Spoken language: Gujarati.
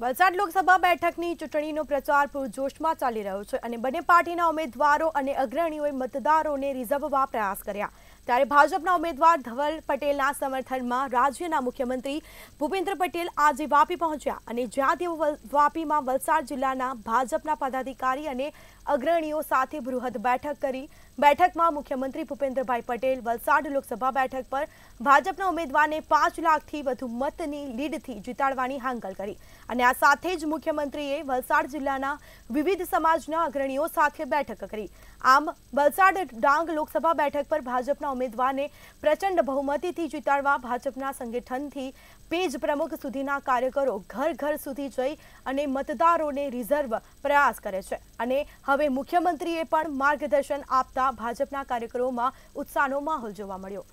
વલસાડ લોકસભા બેઠકની ચૂંટણીનો પ્રચાર પૂરજોશમાં ચાલી રહ્યો છે અને બંને પાર્ટીના ઉમેદવારો અને અગ્રણીઓએ મતદારોને રીઝવવા પ્રયાસ કર્યા. ત્યારે ભાજપના ઉમેદવાર ધવલ પટેલના સમર્થનમાં રાજ્યના મુખ્યમંત્રી ભૂપેન્દ્ર પટેલ આજે વાપી પહોંચ્યા અને જ્યાં તેઓ વાપીમાં વલસાડ જિલ્લાના ભાજપના પદાધિકારી અને અગ્રણીઓ સાથે બૃહદ બેઠક કરી. બેઠકમાં મુખ્યમંત્રી ભૂપેન્દ્રભાઈ પટેલ, વલસાડ લોકસભા બેઠક પર ભાજપના ઉમેદવારને પાંચ લાખથી વધુ મતની લીડથી જીતાડવાની હાંકલ કરી. અને આ સાથે જ મુખ્યમંત્રીએ વલસાડ જિલ્લાના વિવિધ સમાજના અગ્રણીઓ સાથે બેઠક કરી. આમ, વલસાડ ડાંગ લોકસભા બેઠક પર ભાજપના ઉમેદવારને પ્રચંડ બહુમતીથી જીતાડવા ભાજપના સંગઠનથી પેજ પ્રમુખ સુધીના કાર્યકરો ઘર ઘર સુધી જઈ અને મતદારોને રિઝર્વ પ્રયાસ કરે છે. અને હવે મુખ્યમંત્રીએ પણ માર્ગદર્શન આપતા ભાજપના કાર્યકરોમાં ઉત્સાહનો માહોલ જોવા મળ્યો.